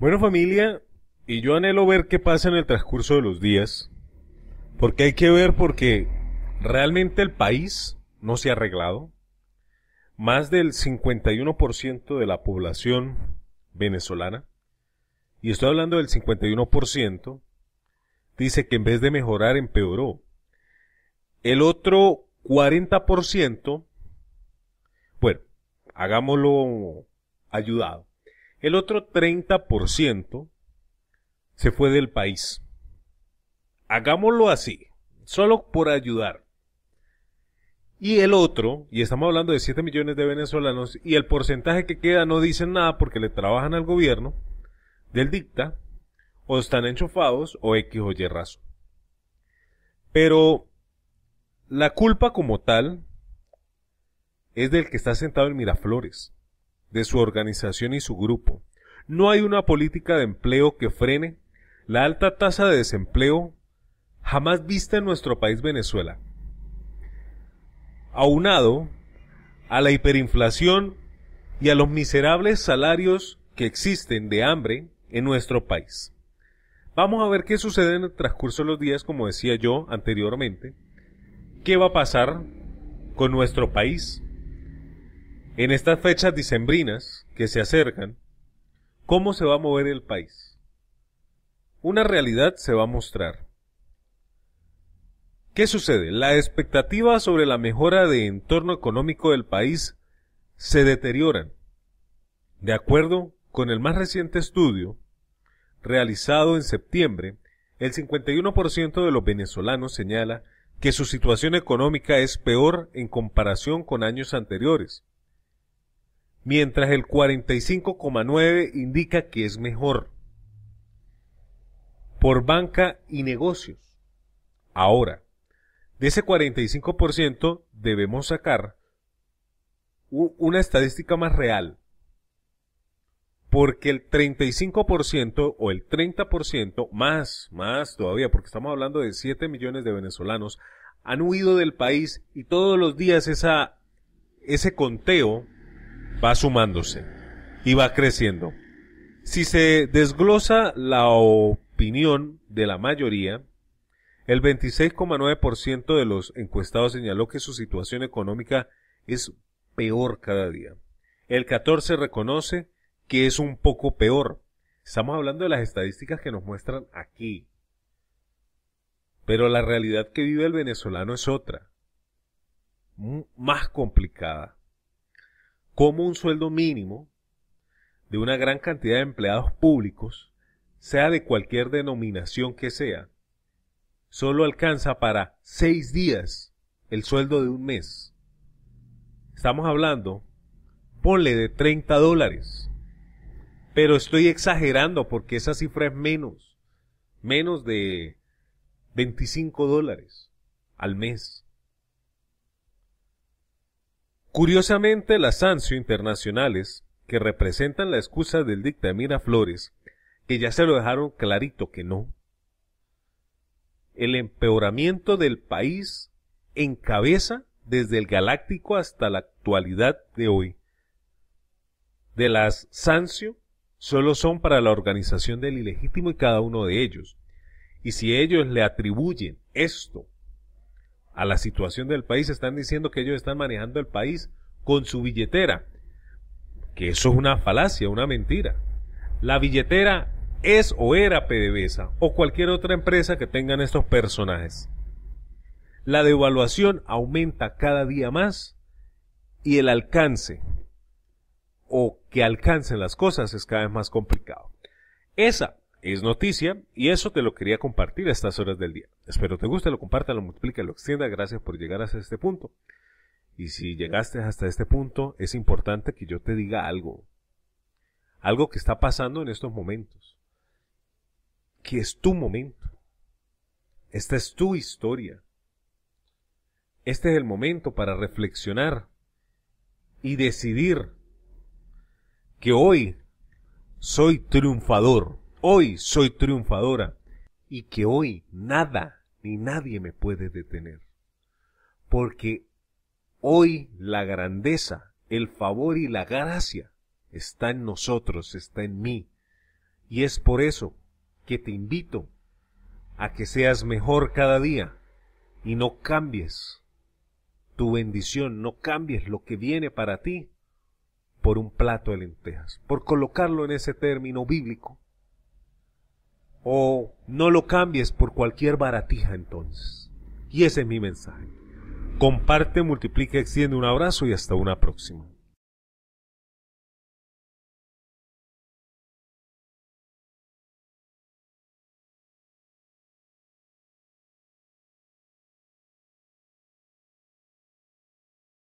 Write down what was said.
Bueno familia, y yo anhelo ver qué pasa en el transcurso de los días, porque hay que ver porque realmente el país no se ha arreglado. Más del 51% de la población venezolana, y estoy hablando del 51%, dice que en vez de mejorar empeoró. El otro 40%, bueno, hagámoslo ayudado. El otro 30% se fue del país. Hagámoslo así, solo por ayudar. Y el otro, y estamos hablando de 7 millones de venezolanos, y el porcentaje que queda no dicen nada porque le trabajan al gobierno del dicta, o están enchufados, o X o Y razón. Pero la culpa como tal es del que está sentado en Miraflores, de su organización y su grupo. No hay una política de empleo que frene la alta tasa de desempleo jamás vista en nuestro país Venezuela. Aunado a la hiperinflación y a los miserables salarios que existen de hambre en nuestro país. Vamos a ver qué sucede en el transcurso de los días, como decía yo anteriormente. ¿Qué va a pasar con nuestro país en estas fechas dicembrinas que se acercan? ¿Cómo se va a mover el país? Una realidad se va a mostrar. ¿Qué sucede? La expectativa sobre la mejora de entorno económico del país se deterioran. De acuerdo con el más reciente estudio, realizado en septiembre, el 51% de los venezolanos señala que su situación económica es peor en comparación con años anteriores, mientras el 45,9% indica que es mejor por banca y negocios. Ahora, de ese 45% debemos sacar una estadística más real porque el 35% o el 30% más, más todavía, porque estamos hablando de 7 millones de venezolanos, han huido del país y todos los días esa, ese conteo va sumándose y va creciendo. Si se desglosa la opinión de la mayoría, el 26,9% de los encuestados señaló que su situación económica es peor cada día. El 14 reconoce que es un poco peor. Estamos hablando de las estadísticas que nos muestran aquí. Pero la realidad que vive el venezolano es otra, más complicada. Como un sueldo mínimo de una gran cantidad de empleados públicos, sea de cualquier denominación que sea, solo alcanza para seis días el sueldo de un mes. Estamos hablando, ponle de 30 dólares. Pero estoy exagerando porque esa cifra es menos. Menos de 25 dólares al mes. Curiosamente, las sanciones internacionales que representan la excusa del dicta de Miraflores, que ya se lo dejaron clarito que no, el empeoramiento del país encabeza desde el galáctico hasta la actualidad de hoy. De las sanciones solo son para la organización del ilegítimo y cada uno de ellos. Y si ellos le atribuyen esto a la situación del país, están diciendo que ellos están manejando el país con su billetera, que eso es una falacia, una mentira. La billetera es o era PDVSA o cualquier otra empresa que tengan estos personajes. La devaluación aumenta cada día más y el alcance o que alcancen las cosas es cada vez más complicado. Esa es noticia y eso te lo quería compartir a estas horas del día. Espero te guste, lo comparta, lo multiplique, lo extienda. Gracias por llegar hasta este punto. Y si llegaste hasta este punto, es importante que yo te diga algo. Algo que está pasando en estos momentos. Que es tu momento. Esta es tu historia. Este es el momento para reflexionar y decidir que hoy soy triunfador, hoy soy triunfadora y que hoy nada ni nadie me puede detener. Porque hoy la grandeza, el favor y la gracia está en nosotros, está en mí. Y es por eso que te invito a que seas mejor cada día y no cambies tu bendición, no cambies lo que viene para ti por un plato de lentejas, por colocarlo en ese término bíblico. O no lo cambies por cualquier baratija entonces. Y ese es mi mensaje. Comparte, multiplica, extiende un abrazo y hasta una próxima.